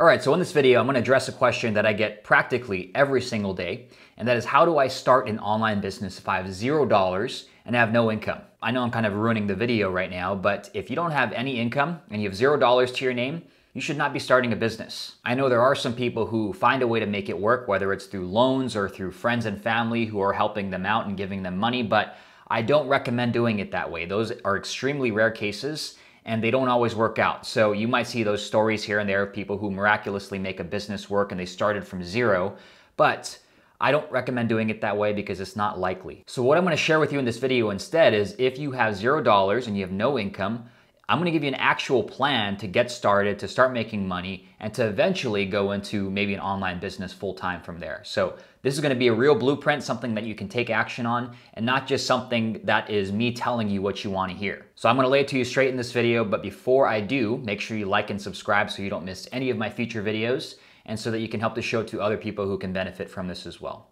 All right, so in this video, I'm gonna address a question that I get practically every single day, and that is how do I start an online business if I have zero dollars and have no income? I know I'm kind of ruining the video right now, but if you don't have any income and you have zero dollars to your name, you should not be starting a business. I know there are some people who find a way to make it work, whether it's through loans or through friends and family who are helping them out and giving them money, but I don't recommend doing it that way. Those are extremely rare cases and they don't always work out. So you might see those stories here and there of people who miraculously make a business work and they started from zero, but I don't recommend doing it that way because it's not likely. So what I'm gonna share with you in this video instead is if you have zero dollars and you have no income, I'm gonna give you an actual plan to get started, to start making money, and to eventually go into maybe an online business full time from there. So this is gonna be a real blueprint, something that you can take action on, and not just something that is me telling you what you wanna hear. So I'm gonna lay it to you straight in this video, but before I do, make sure you like and subscribe so you don't miss any of my future videos, and so that you can help the show to other people who can benefit from this as well.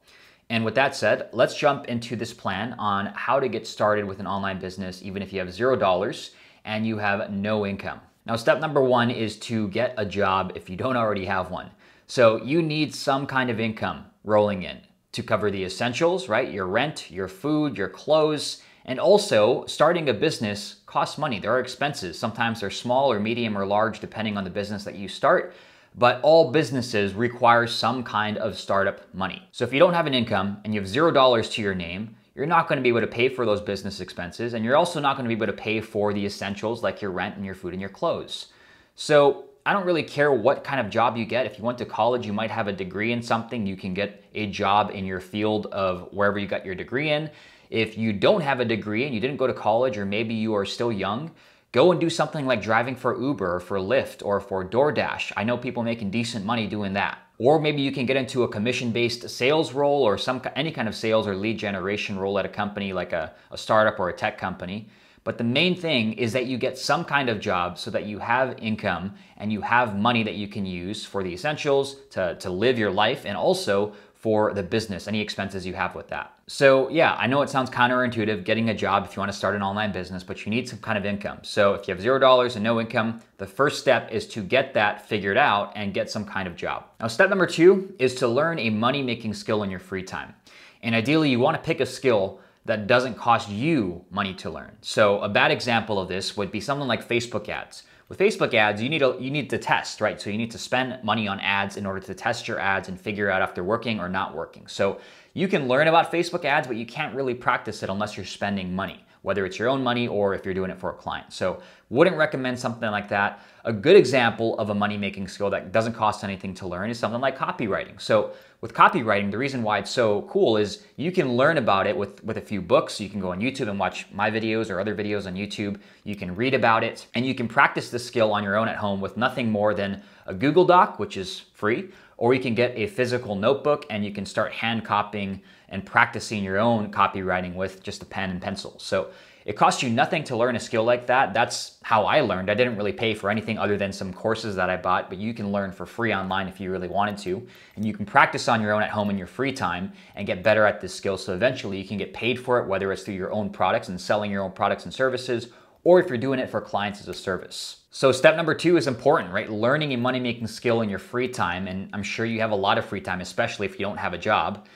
And with that said, let's jump into this plan on how to get started with an online business, even if you have zero dollars and you have no income. Now, step number one is to get a job if you don't already have one. So you need some kind of income rolling in to cover the essentials, right? Your rent, your food, your clothes, and also starting a business costs money. There are expenses. Sometimes they're small or medium or large depending on the business that you start. But all businesses require some kind of startup money. So if you don't have an income and you have zero dollars to your name, you're not going to be able to pay for those business expenses, and you're also not going to be able to pay for the essentials like your rent and your food and your clothes. So I don't really care what kind of job you get. If you went to college, you might have a degree in something. You can get a job in your field of wherever you got your degree in. If you don't have a degree and you didn't go to college, or maybe you are still young, go and do something like driving for Uber or for Lyft or for DoorDash. I know people making decent money doing that. Or maybe you can get into a commission-based sales role or some any kind of sales or lead generation role at a company like a, a startup or a tech company. But the main thing is that you get some kind of job so that you have income and you have money that you can use for the essentials to, to live your life and also for the business, any expenses you have with that. So yeah, I know it sounds counterintuitive getting a job if you want to start an online business, but you need some kind of income. So if you have zero dollars and no income, the first step is to get that figured out and get some kind of job. Now, step number two is to learn a money-making skill in your free time. And ideally, you want to pick a skill that doesn't cost you money to learn. So a bad example of this would be something like Facebook ads. With Facebook ads, you need, to, you need to test, right? So you need to spend money on ads in order to test your ads and figure out if they're working or not working. So you can learn about Facebook ads, but you can't really practice it unless you're spending money, whether it's your own money or if you're doing it for a client. So wouldn't recommend something like that. A good example of a money-making skill that doesn't cost anything to learn is something like copywriting. So with copywriting, the reason why it's so cool is you can learn about it with, with a few books. You can go on YouTube and watch my videos or other videos on YouTube. You can read about it and you can practice the skill on your own at home with nothing more than a Google Doc, which is free, or you can get a physical notebook and you can start hand copying and practicing your own copywriting with just a pen and pencil. So it costs you nothing to learn a skill like that. That's how I learned. I didn't really pay for anything other than some courses that I bought, but you can learn for free online if you really wanted to. And you can practice on your own at home in your free time and get better at this skill. So eventually you can get paid for it, whether it's through your own products and selling your own products and services, or if you're doing it for clients as a service. So step number two is important, right? Learning a money-making skill in your free time. And I'm sure you have a lot of free time, especially if you don't have a job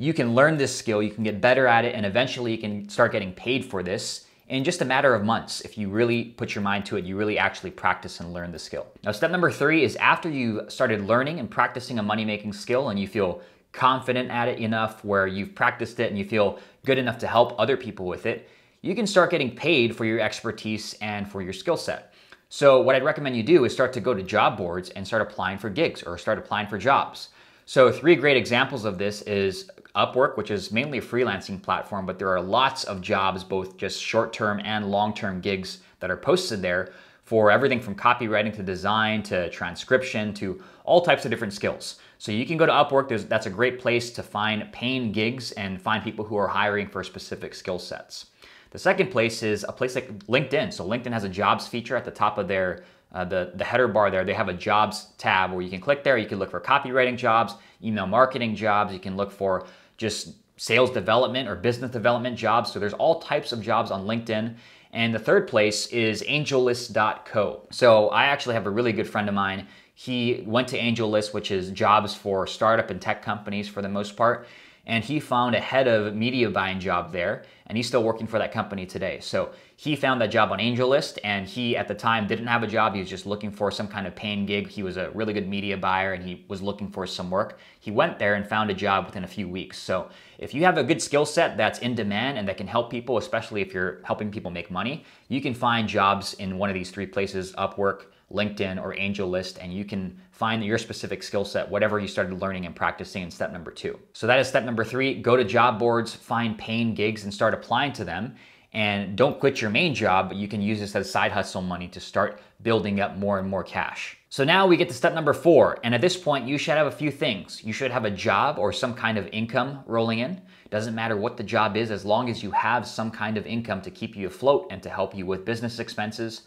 you can learn this skill, you can get better at it, and eventually you can start getting paid for this in just a matter of months if you really put your mind to it, you really actually practice and learn the skill. Now, step number three is after you've started learning and practicing a money making skill and you feel confident at it enough where you've practiced it and you feel good enough to help other people with it, you can start getting paid for your expertise and for your skill set. So, what I'd recommend you do is start to go to job boards and start applying for gigs or start applying for jobs. So, three great examples of this is Upwork, which is mainly a freelancing platform, but there are lots of jobs, both just short term and long term gigs that are posted there for everything from copywriting to design to transcription to all types of different skills. So you can go to Upwork, There's, that's a great place to find paying gigs and find people who are hiring for specific skill sets. The second place is a place like LinkedIn. So LinkedIn has a jobs feature at the top of their uh, the, the header bar there, they have a jobs tab where you can click there. You can look for copywriting jobs, email marketing jobs. You can look for just sales development or business development jobs. So there's all types of jobs on LinkedIn. And the third place is angellist.co. So I actually have a really good friend of mine. He went to AngelList, which is jobs for startup and tech companies for the most part and he found a head of media buying job there and he's still working for that company today. So he found that job on angellist and he at the time didn't have a job. He was just looking for some kind of paying gig. He was a really good media buyer and he was looking for some work. He went there and found a job within a few weeks. So if you have a good skill set that's in demand and that can help people especially if you're helping people make money you can find jobs in one of these three places upwork LinkedIn or AngelList, and you can find your specific skill set, whatever you started learning and practicing in step number two. So that is step number three. Go to job boards, find paying gigs, and start applying to them. And don't quit your main job, but you can use this as side hustle money to start building up more and more cash. So now we get to step number four. And at this point, you should have a few things. You should have a job or some kind of income rolling in. Doesn't matter what the job is, as long as you have some kind of income to keep you afloat and to help you with business expenses.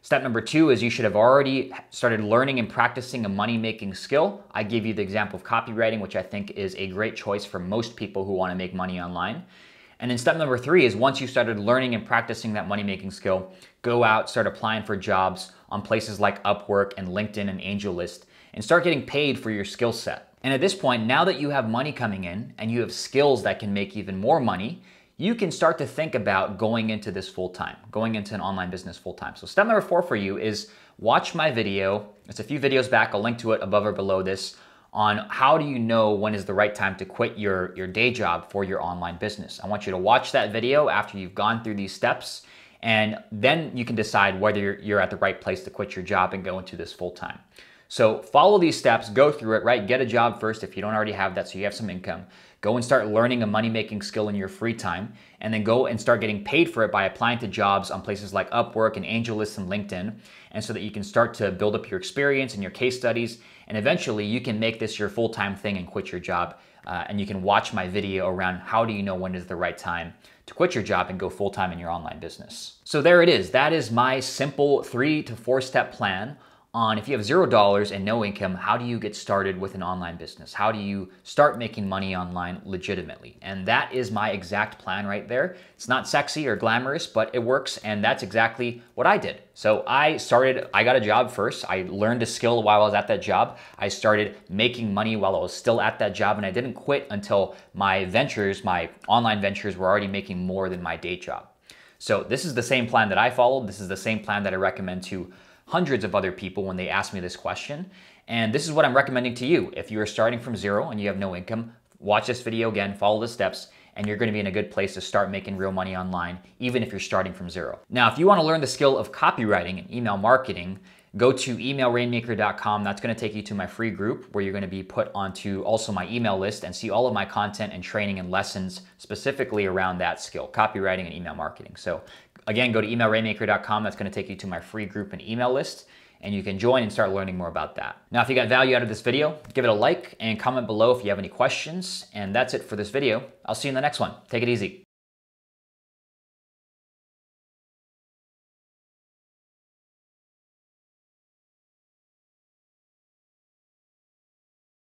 Step number two is you should have already started learning and practicing a money making skill. I gave you the example of copywriting, which I think is a great choice for most people who want to make money online. And then step number three is once you started learning and practicing that money making skill, go out, start applying for jobs on places like Upwork and LinkedIn and AngelList and start getting paid for your skill set. And at this point, now that you have money coming in and you have skills that can make even more money, you can start to think about going into this full time, going into an online business full time. So, step number four for you is watch my video. It's a few videos back, I'll link to it above or below this on how do you know when is the right time to quit your, your day job for your online business. I want you to watch that video after you've gone through these steps, and then you can decide whether you're, you're at the right place to quit your job and go into this full time. So follow these steps, go through it, right? Get a job first if you don't already have that so you have some income. Go and start learning a money making skill in your free time, and then go and start getting paid for it by applying to jobs on places like Upwork and AngelList and LinkedIn. And so that you can start to build up your experience and your case studies, and eventually you can make this your full time thing and quit your job. Uh, and you can watch my video around how do you know when is the right time to quit your job and go full time in your online business. So there it is. That is my simple three to four step plan on if you have zero dollars and no income, how do you get started with an online business? How do you start making money online legitimately? And that is my exact plan right there. It's not sexy or glamorous, but it works. And that's exactly what I did. So I started, I got a job first. I learned a skill while I was at that job. I started making money while I was still at that job. And I didn't quit until my ventures, my online ventures were already making more than my day job. So this is the same plan that I followed. This is the same plan that I recommend to hundreds of other people when they ask me this question. And this is what I'm recommending to you. If you are starting from zero and you have no income, watch this video again, follow the steps, and you're gonna be in a good place to start making real money online, even if you're starting from zero. Now, if you wanna learn the skill of copywriting and email marketing, go to emailrainmaker.com. That's going to take you to my free group where you're going to be put onto also my email list and see all of my content and training and lessons specifically around that skill, copywriting and email marketing. So Again, go to emailrainmaker.com. That's going to take you to my free group and email list, and you can join and start learning more about that. Now, if you got value out of this video, give it a like and comment below if you have any questions. And that's it for this video. I'll see you in the next one. Take it easy.